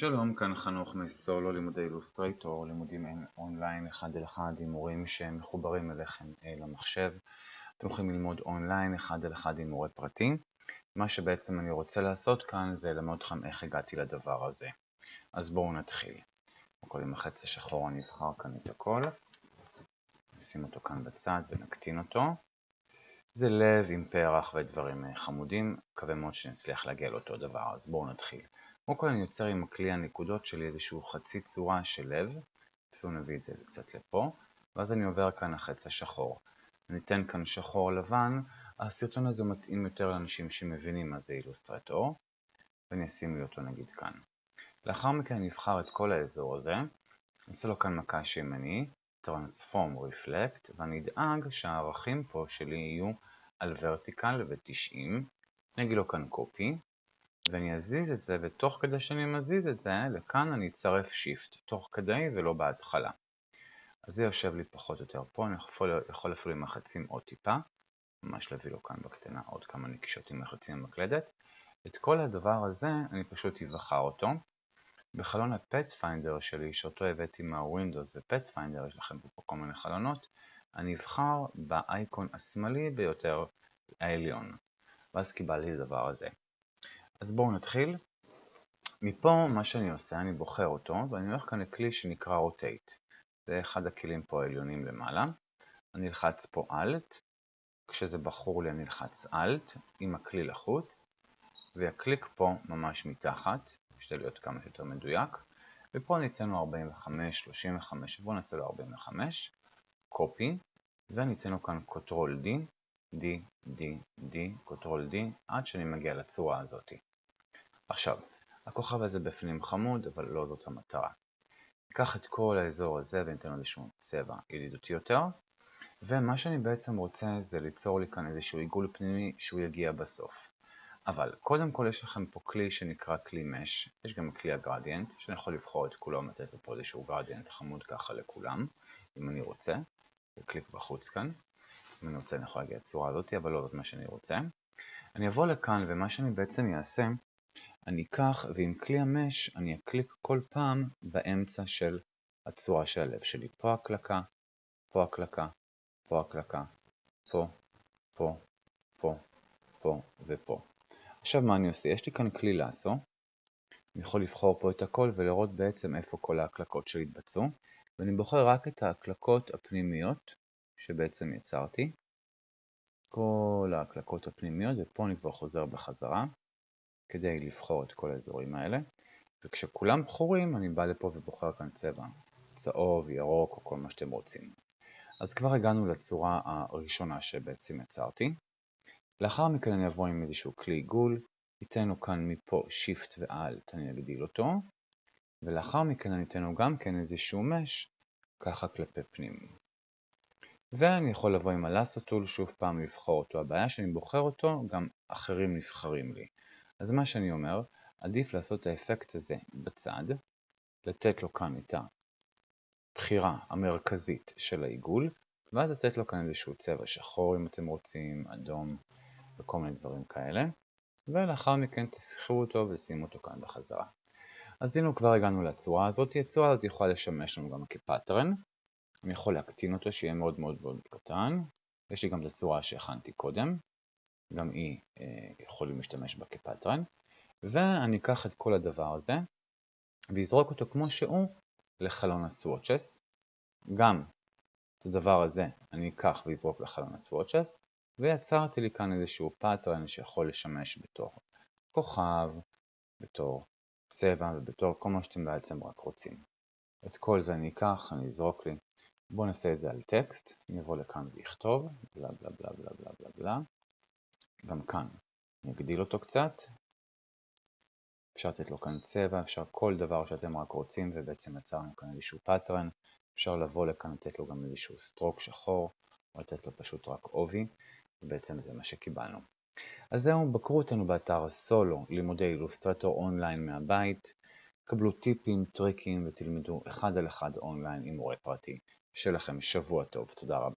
שלום, כאן חנוך מסולו לימודי אילוסטרייטור, לימודים אונליין אחד אל אחד עם מורים שמחוברים אליכם למחשב. אתם יכולים ללמוד אונליין אחד אל אחד עם מורה פרטי. מה שבעצם אני רוצה לעשות כאן זה ללמד אתכם איך הגעתי לדבר הזה. אז בואו נתחיל. קודם עם החץ השחור אני אבחר כאן את הכל, נשים אותו כאן בצד ונקטין אותו. זה לב עם פרח ודברים חמודים, מקווה מאוד שנצליח להגיע לאותו דבר, אז בואו נתחיל. קודם כל אני יוצר עם הכלי הנקודות שלי איזשהו חצי צורה של לב, אפילו נביא את זה קצת לפה, ואז אני עובר כאן לחץ השחור. אני אתן כאן שחור לבן, הסרטון הזה מתאים יותר לאנשים שמבינים מה זה אילוסטרטור, ואני אשים לי אותו נגיד כאן. לאחר מכן אני אבחר את כל האזור הזה, אני אעשה לו כאן מכה שימני, Transform Reflect, ואני אדאג שהערכים פה שלי יהיו על ורטיקל ו-90, אני אגיד לו כאן קופי, ואני אזיז את זה, ותוך כדי שאני מזיז את זה, לכאן אני אצרף שיפט, תוך כדי ולא בהתחלה. אז זה יושב לי פחות או יותר פה, אני יכול, יכול אפילו עם החצים עוד טיפה, ממש להביא לו כאן בקטנה עוד כמה נקישות עם החצים במקלדת. את כל הדבר הזה אני פשוט אבחר אותו. בחלון ה-Pathfinder שלי, שאותו הבאתי מה-Windows ו-Pathfinder, יש לכם פה כל מיני חלונות, אני אבחר באייקון השמאלי ביותר העליון, ואז קיבלתי את הדבר הזה. אז בואו נתחיל. מפה מה שאני עושה, אני בוחר אותו, ואני הולך כאן לכלי שנקרא Rotate. זה אחד הכלים פה העליונים למעלה. אני אלחץ פה Alt, כשזה בחור לי אני אלחץ Alt עם הכלי לחוץ, ואקליק פה ממש מתחת, בשביל להיות כמה שיותר מדויק, ופה ניתן לו 45, 35, בואו נעשה לו 45, Copy, וניתן לו כאן Ctrl D, D, D, D, Ctrl D, עד שאני מגיע לצורה הזאת. עכשיו, הכוכב הזה בפנים חמוד, אבל לא זאת המטרה. ניקח את כל האזור הזה וניתן לו איזשהו צבע ידידותי יותר, ומה שאני בעצם רוצה זה ליצור לי כאן איזשהו עיגול פנימי שהוא יגיע בסוף. אבל קודם כל יש לכם פה כלי שנקרא כלי mesh, יש גם כלי ה gradient, שאני יכול לבחור את כולו ולתת לו פה איזשהו gradient חמוד ככה לכולם, אם אני רוצה, וקליק בחוץ כאן. אם אני רוצה אני יכול להגיע לצורה הזאת, אבל לא זאת מה שאני רוצה. אני אבוא לכאן ומה שאני בעצם אעשה, אני אקח ועם כלי ה mesh אני אקליק כל פעם באמצע של הצורה של הלב שלי. פה הקלקה, פה הקלקה, פה הקלקה, פה, פה, פה, פה ופה. עכשיו מה אני עושה? יש לי כאן כלי לעשו. אני יכול לבחור פה את הכל ולראות בעצם איפה כל ההקלקות שהתבצעו. ואני בוחר רק את ההקלקות הפנימיות שבעצם יצרתי. כל ההקלקות הפנימיות, ופה אני כבר חוזר בחזרה. כדי לבחור את כל האזורים האלה, וכשכולם בחורים אני בא לפה ובוחר כאן צבע, צהוב, ירוק או כל מה שאתם רוצים. אז כבר הגענו לצורה הראשונה שבעצם יצרתי. לאחר מכן אני אבוא עם איזשהו כלי עיגול, ניתן לו כאן מפה Shift ו-Alt, אני אגדיל אותו, ולאחר מכן אני אתן לו גם כן איזשהו מש, ככה כלפי פנים. ואני יכול לבוא עם הלאסו טול, שוב פעם לבחור אותו. הבעיה שאני בוחר אותו, גם אחרים נבחרים לי. אז מה שאני אומר, עדיף לעשות את האפקט הזה בצד, לתת לו כאן את הבחירה המרכזית של העיגול, ואז לתת לו כאן איזשהו צבע שחור אם אתם רוצים, אדום וכל מיני דברים כאלה, ולאחר מכן תסחרו אותו ושימו אותו כאן בחזרה. אז הנה כבר הגענו לצורה הזאת, הצורה הזאת יכולה לשמש לנו גם כפאטרן, אני יכול להקטין אותו שיהיה מאוד מאוד מאוד קטן, יש לי גם את הצורה שהכנתי קודם, גם היא אה, יכולים להשתמש בה כפטרן, ואני אקח את כל הדבר הזה ואזרוק אותו כמו שהוא לחלון הסוואצ'ס. גם את הדבר הזה אני אקח ואזרוק לחלון הסוואצ'ס, ויצרתי לי כאן איזשהו פטרן שיכול לשמש בתור כוכב, בתור צבע ובתור כל מה שאתם בעצם רק רוצים. את כל זה אני אקח, אני אזרוק לי. בואו נעשה את זה על טקסט, אני אבוא לכאן ואכתוב, בלה בלה בלה בלה בלה בלה בלה. גם כאן. אני אגדיל אותו קצת. אפשר לתת לו כאן צבע, אפשר כל דבר שאתם רק רוצים, ובעצם יצרנו כאן איזשהו pattern. אפשר לבוא לכאן, לתת לו גם איזשהו stroke שחור, או לתת לו פשוט רק עובי, ובעצם זה מה שקיבלנו. אז זהו, בקרו אותנו באתר סולו, לימודי אילוסטרטור אונליין מהבית. קבלו טיפים, טריקים ותלמדו אחד על אחד אונליין עם מורה פרטי. שיהיה לכם שבוע טוב, תודה רבה.